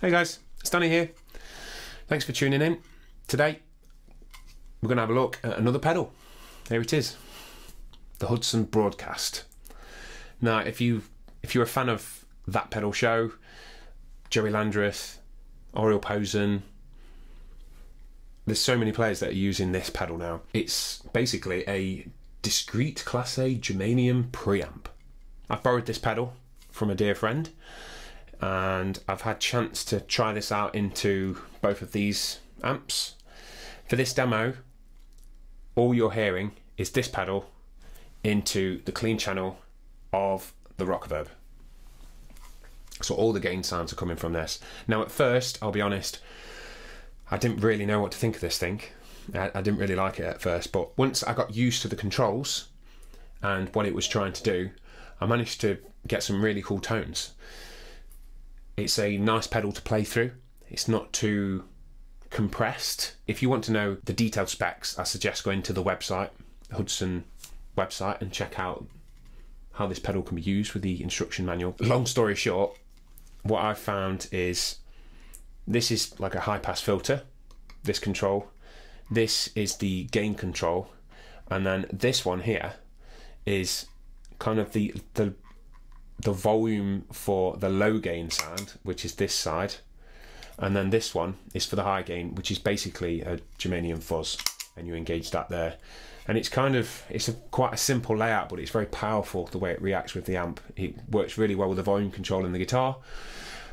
Hey guys, it's Danny here. Thanks for tuning in. Today, we're going to have a look at another pedal. Here it is, the Hudson Broadcast. Now, if you if you're a fan of that pedal show, Joey Landreth, Ariel Posen, there's so many players that are using this pedal now. It's basically a discrete Class A germanium preamp. I've borrowed this pedal from a dear friend and I've had chance to try this out into both of these amps. For this demo, all you're hearing is this pedal into the clean channel of the Rockerverb. So all the gain sounds are coming from this. Now at first, I'll be honest, I didn't really know what to think of this thing. I, I didn't really like it at first, but once I got used to the controls and what it was trying to do, I managed to get some really cool tones. It's a nice pedal to play through. It's not too compressed. If you want to know the detailed specs, I suggest going to the website, Hudson website, and check out how this pedal can be used with the instruction manual. Long story short, what I've found is this is like a high pass filter, this control. This is the gain control. And then this one here is kind of the the the volume for the low gain sound, which is this side, and then this one is for the high gain, which is basically a germanium fuzz, and you engage that there. And it's kind of it's a, quite a simple layout, but it's very powerful the way it reacts with the amp. It works really well with the volume control in the guitar,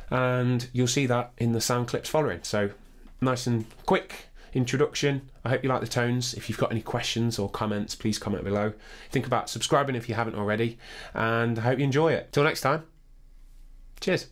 and you'll see that in the sound clips following. So nice and quick introduction. I hope you like the tones. If you've got any questions or comments, please comment below. Think about subscribing if you haven't already, and I hope you enjoy it. Till next time, cheers.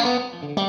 Música